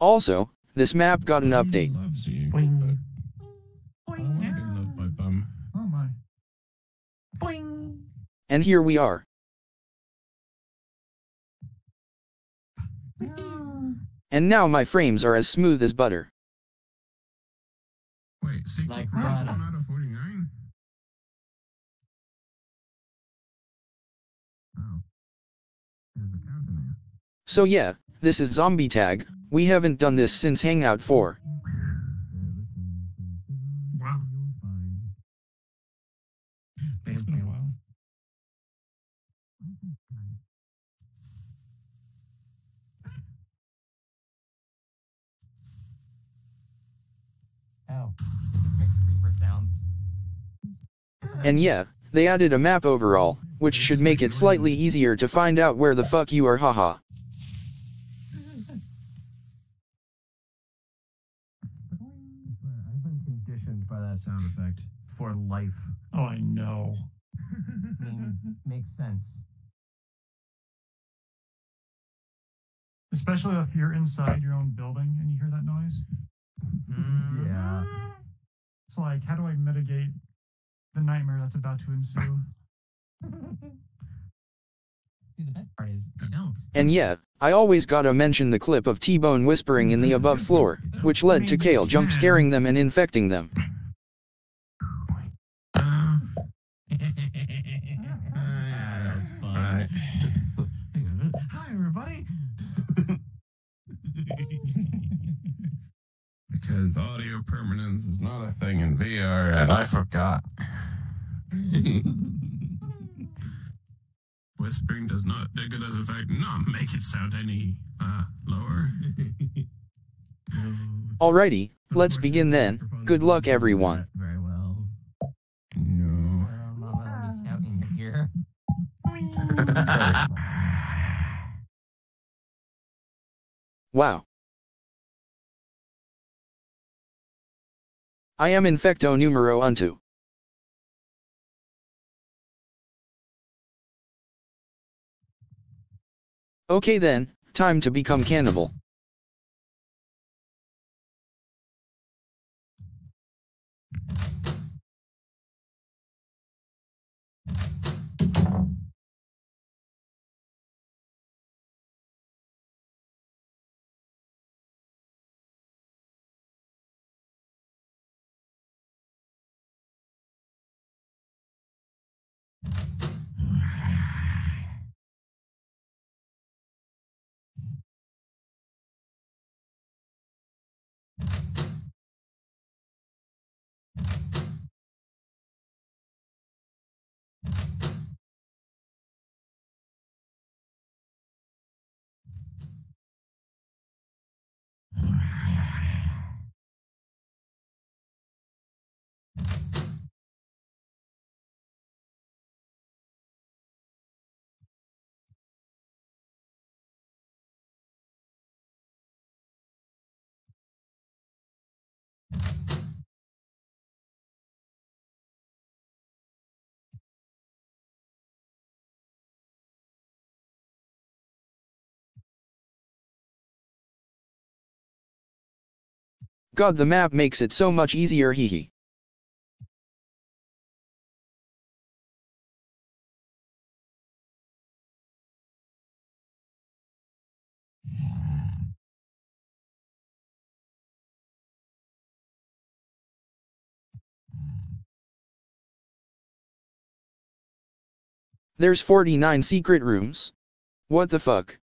Also, this map got an update. Loves. Boing. but I want to be loved by bum. Oh my. Boing. And here we are. And now my frames are as smooth as butter. Wait, 60 Like butter. out of 49? Oh. There's a count in there. So yeah, this is Zombie Tag. We haven't done this since Hangout 4. Wow. It's been a while. Oh, just makes creeper sounds. And yeah, they added a map overall, which should make it slightly easier to find out where the fuck you are haha. Conditioned by that sound effect for life. Oh, I know. I mean, makes sense. Especially if you're inside your own building and you hear that noise. Mm-hmm. Yeah. It's like, how do I mitigate the nightmare that's about to ensue? See, the best part is you don't. And yeah, I always gotta mention the clip of T-Bone whispering in the above floor, which led to Cale jump scaring them and infecting them. Right. right. Hi, everybody. because audio permanence is not a thing in VR, and I forgot. Whispering does not, it does in fact not make it sound any uh, lower. Alrighty, let's begin then. Good luck everyone. Very well. no. Well, Mama, let me shout in your ear. Wow. I am infecto numero unto. Okay then, time to become cannibal. God the map makes it so much easier hee hee. There's 49 secret rooms. What the fuck?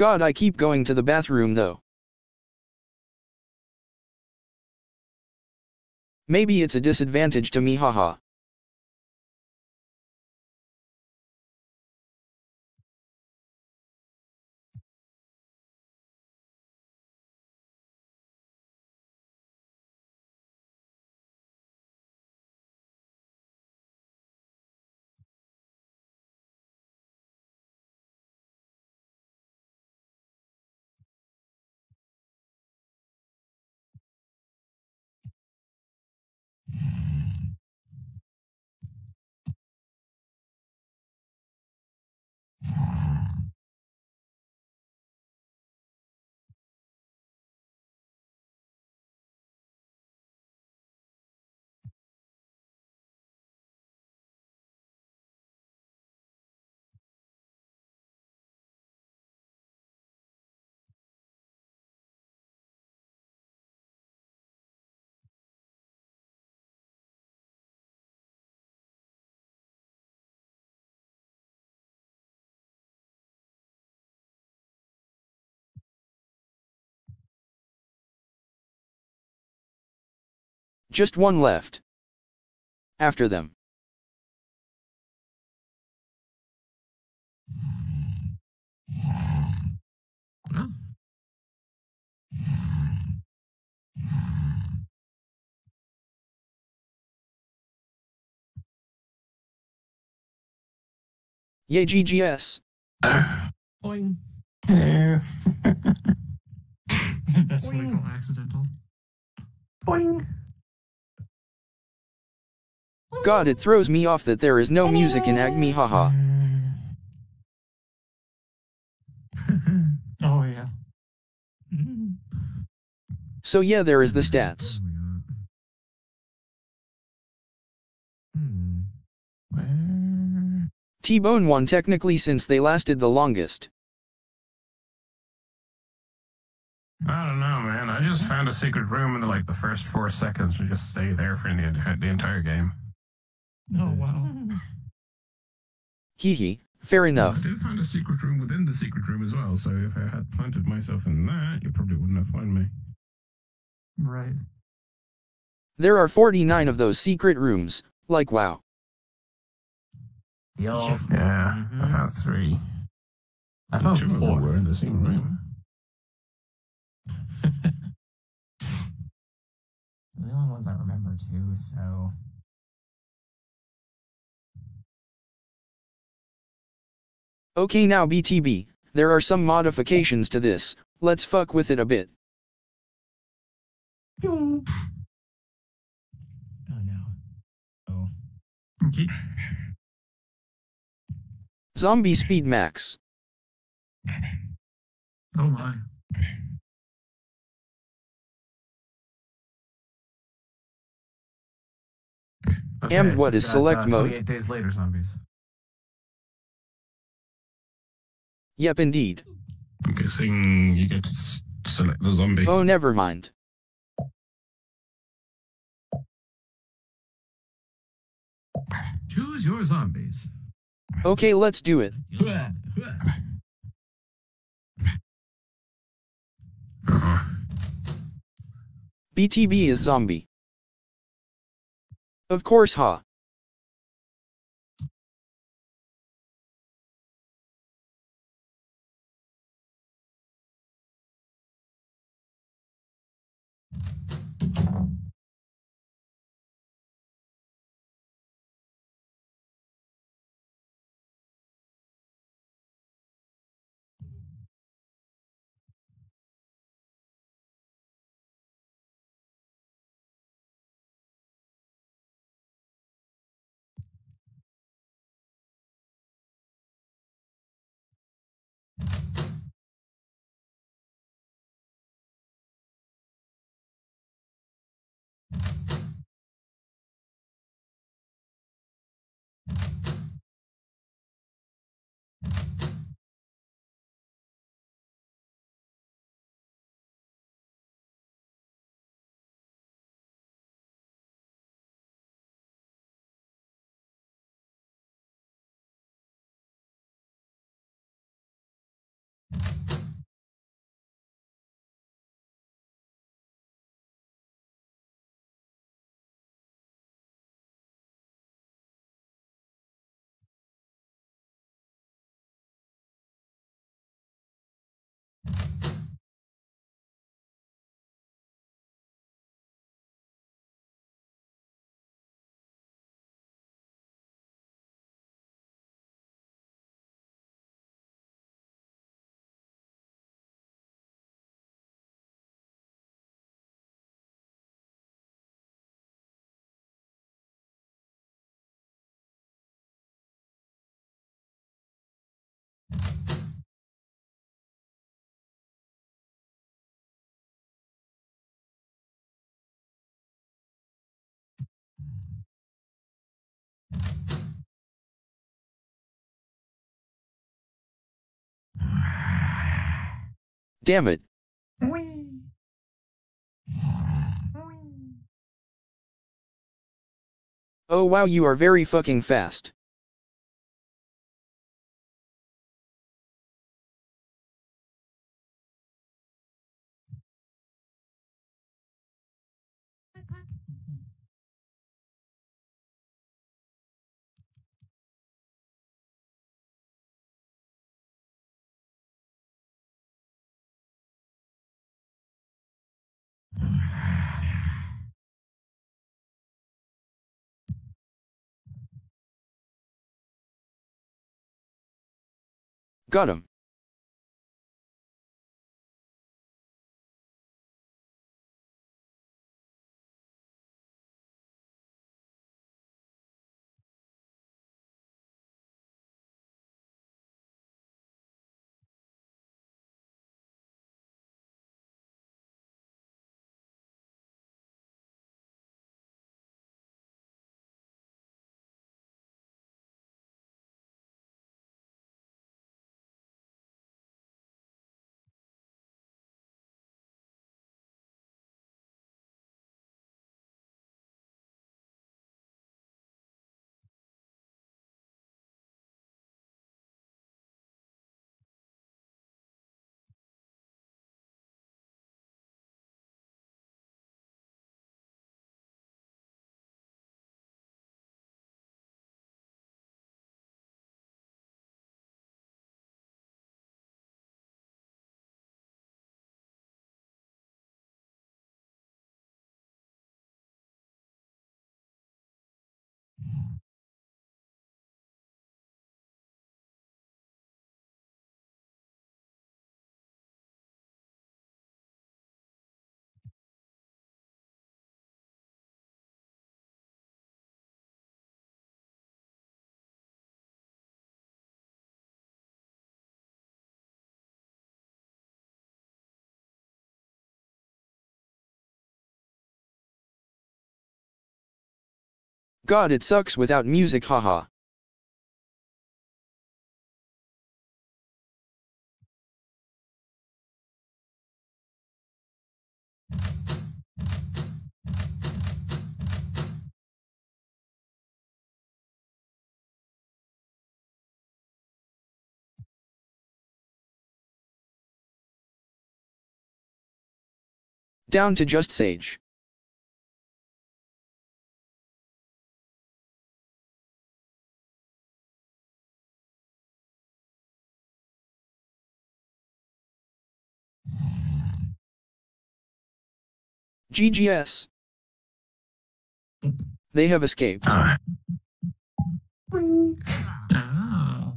God I keep going to the bathroom though. Maybe it's a disadvantage to me haha. Just one left. After them. Well, Yay GGS. Boing. That's what we call accidental. Boing. God it throws me off that there is no music in Agmi haha. oh yeah. So yeah there is the stats. Hmm. T-Bone won technically since they lasted the longest. I don't know, man. I just found a secret room in like the first four seconds and just stay there for the, the entire game. Oh wow. Hee hee, fair enough. I did find a secret room within the secret room as well, so if I had planted myself in that, you probably wouldn't have found me. Right. There are 49 of those secret rooms, like wow. Yo. Yeah, I mm-hmm. found three. I found Two of them were in the same room. Mm-hmm. The only ones I remember too, so. Okay now BTB, there are some modifications to this, let's fuck with it a bit. Oh no. Oh. Okay. Zombie speed max. Oh my. And what is so is select uh, mode? days later, zombies. Yep indeed. I'm guessing you get to select the zombie. Oh never mind. Choose your zombies. Okay let's do it. BTB is zombie. Of course ha. Damn it. Oh wow you are very fucking fast. Got him. God it sucks without music haha. Down to just Sage. GGS. They have escaped. Ah, Oh.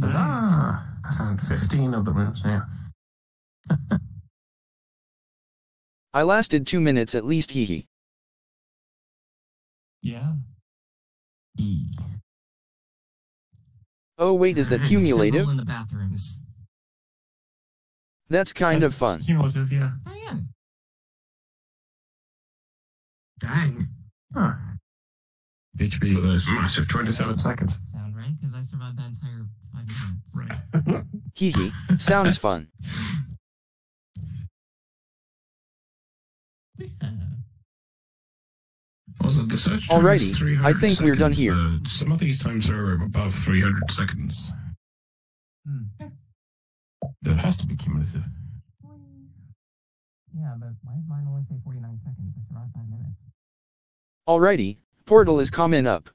Huzzah! I found 15 of the rooms now. I lasted two minutes at least hee hee. Yeah. E. Oh wait is that cumulative? in the bathrooms. That's kind of fun. Cumulative, yeah. Oh yeah. Dang. Huh. HP with those massive 27 seconds. Sound right? Because I survived that entire five minutes. Right. Hee hee. Sounds fun. Also, the search time Alrighty, is 300 I think we're done here. but some of these times are above 300 seconds. Hmm. That has to be cumulative. Yeah, but why does mine only say 49 seconds? I survived five minutes. Alrighty, portal is coming up.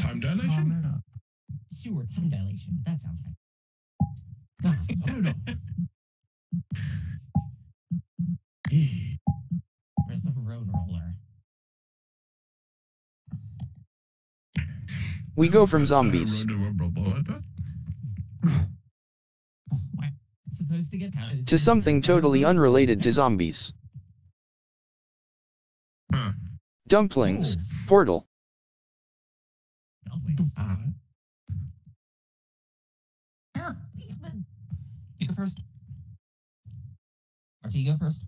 Time dilation? man. Sure, time dilation. That sounds right. Oh no. Where's the road roller? We go from zombies. It's supposed to get pounded. To something totally unrelated to zombies. Dumplings. Portal. Dumplings. Ah. You go first. RT, you go first.